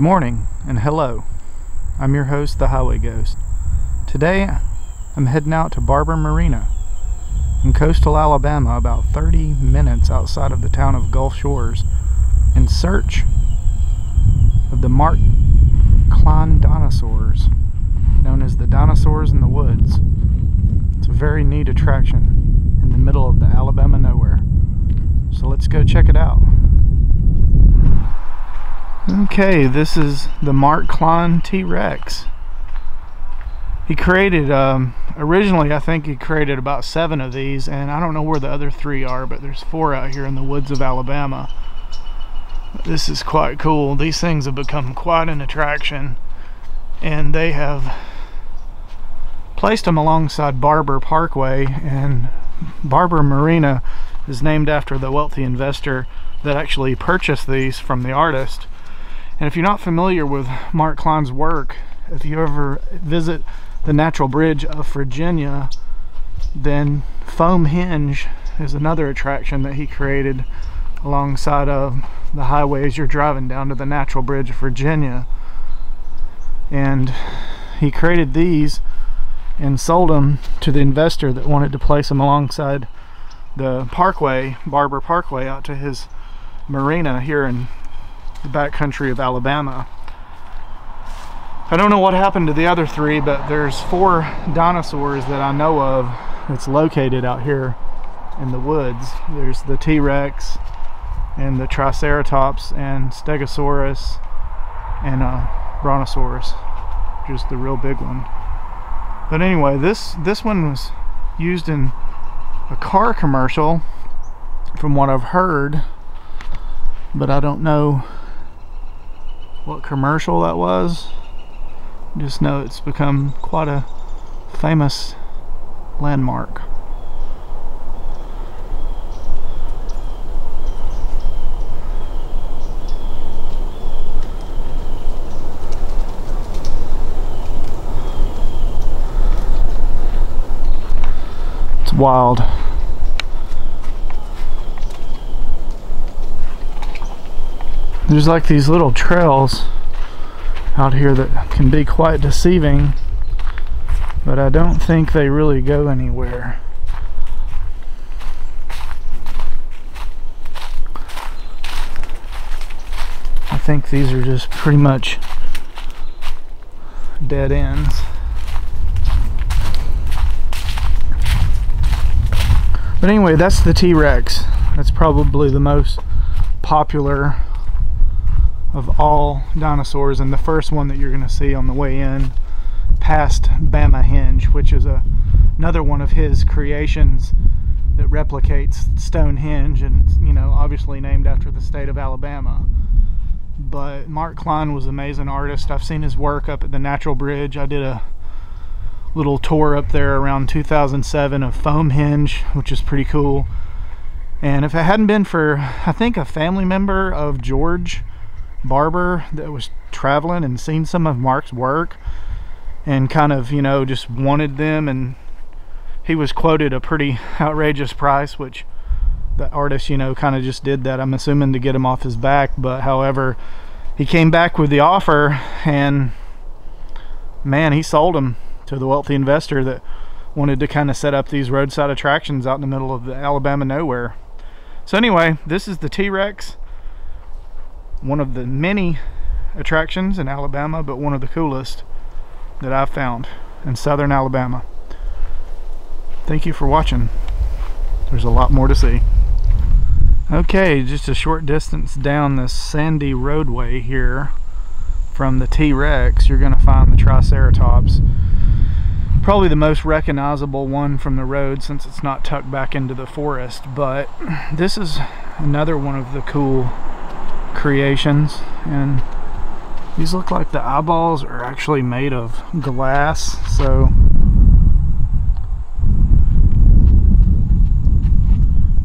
Good morning and hello. I'm your host, the Highway Ghost. Today I'm heading out to Barber Marina in coastal Alabama, about 30 minutes outside of the town of Gulf Shores, in search of the Mark Cline dinosaurs, known as the dinosaurs in the woods. It's a very neat attraction in the middle of the Alabama nowhere. So let's go check it out. Okay, this is the Mark Cline T-Rex. He created, um, originally I think he created about seven of these, and I don't know where the other three are, but there's four out here in the woods of Alabama. This is quite cool. These things have become quite an attraction, and they have placed them alongside Barber Parkway, and Barber Marina is named after the wealthy investor that actually purchased these from the artist. And if you're not familiar with Mark Cline's work, if you ever visit the Natural Bridge of Virginia, then Foamhenge is another attraction that he created alongside of the highways you're driving down to the Natural Bridge of Virginia. And he created these and sold them to the investor that wanted to place them alongside the parkway, Barber Parkway, out to his marina here in the backcountry of Alabama. I don't know what happened to the other three, but there's four dinosaurs that I know of that's located out here in the woods. There's the T-Rex and the Triceratops and Stegosaurus and uh, Brontosaurus, just the real big one. But anyway, this this one was used in a car commercial from what I've heard, but I don't know what commercial that was. Just know it's become quite a famous landmark. It's wild. There's like these little trails out here that can be quite deceiving but I don't think they really go anywhere. I think these are just pretty much dead ends. But anyway that's the T-Rex. That's probably the most popular of all dinosaurs and the first one that you're going to see on the way in past Bamahenge which is a, another one of his creations that replicates Stonehenge and you know obviously named after the state of Alabama. But Mark Cline was an amazing artist. I've seen his work up at the Natural Bridge. I did a little tour up there around 2007 of Foamhenge which is pretty cool. And if it hadn't been for I think a family member of George barber that was traveling and seen some of Mark's work and kind of, you know, just wanted them and he was quoted a pretty outrageous price, which the artist, you know, kind of just did that. I'm assuming to get him off his back, but however, he came back with the offer and man, he sold them to the wealthy investor that wanted to kind of set up these roadside attractions out in the middle of the Alabama nowhere. So anyway, this is the T-Rex one of the many attractions in Alabama, but one of the coolest that I've found in southern Alabama. Thank you for watching. There's a lot more to see. Okay, just a short distance down this sandy roadway here from the T-Rex, you're going to find the Triceratops. Probably the most recognizable one from the road since it's not tucked back into the forest, but this is another one of the cool creations and these look like the eyeballs are actually made of glass so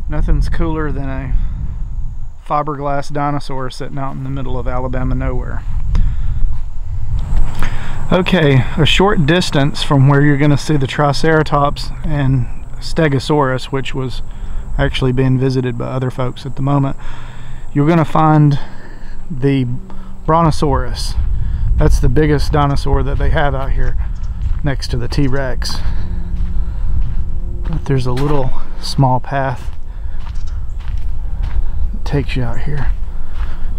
nothing's cooler than a fiberglass dinosaur sitting out in the middle of Alabama nowhere. Okay a short distance from where you're going to see the Triceratops and Stegosaurus which was actually being visited by other folks at the moment you're going to find the Brontosaurus. That's the biggest dinosaur that they have out here next to the T-Rex. But there's a little small path that takes you out here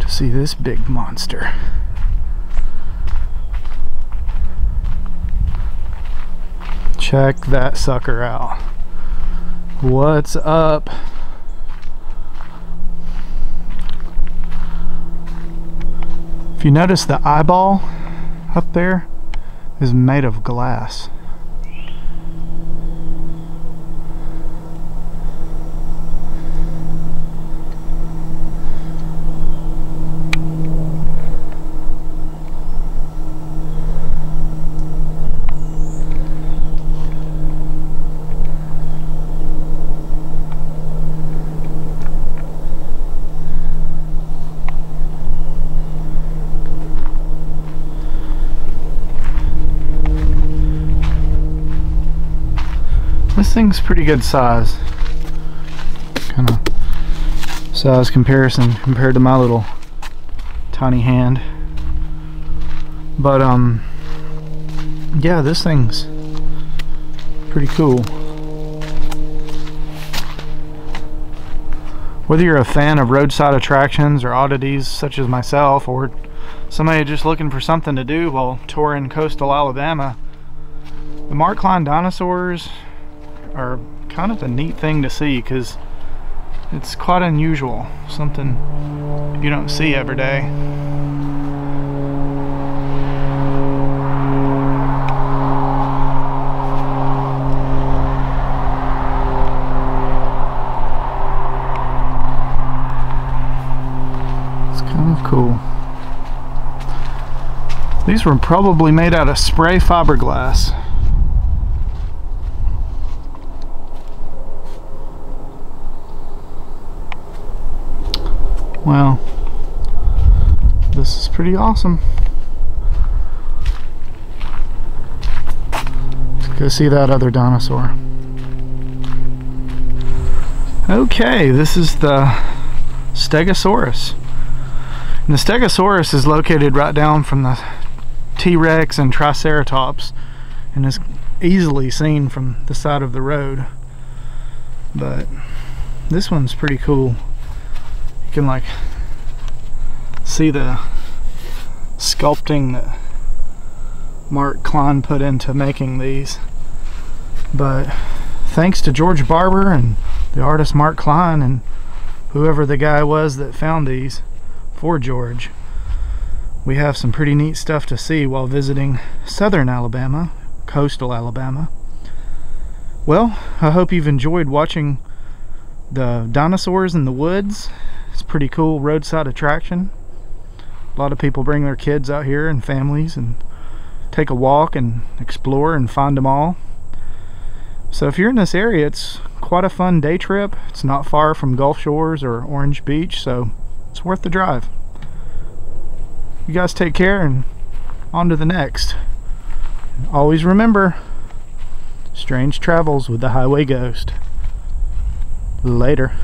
to see this big monster. Check that sucker out. What's up? You notice the eyeball up there is made of glass. This thing's pretty good size. Kind of size comparison compared to my little tiny hand. But um yeah, this thing's pretty cool. Whether you're a fan of roadside attractions or oddities such as myself or somebody just looking for something to do while touring coastal Alabama, the Mark Cline dinosaurs are kind of a neat thing to see because it's quite unusual. Something you don't see every day. It's kind of cool. These were probably made out of spray fiberglass. Well, this is pretty awesome. Let's go see that other dinosaur. Okay, this is the Stegosaurus. And the Stegosaurus is located right down from the T-Rex and Triceratops and is easily seen from the side of the road. But this one's pretty cool can like see the sculpting that Mark Cline put into making these. But thanks to George Barber and the artist Mark Cline and whoever the guy was that found these for George, we have some pretty neat stuff to see while visiting southern Alabama, coastal Alabama. Well, I hope you've enjoyed watching the dinosaurs in the woods it's a pretty cool roadside attraction. A lot of people bring their kids out here and families and take a walk and explore and find them all. So if you're in this area, it's quite a fun day trip. It's not far from Gulf Shores or Orange Beach, so it's worth the drive. You guys take care and on to the next. Always remember, strange travels with the Highway Ghost. Later.